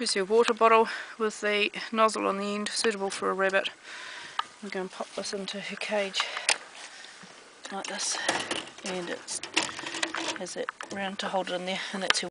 Here's your water bottle with the nozzle on the end, suitable for a rabbit. I'm going to pop this into her cage like this, and it has it round to hold it in there, and that's her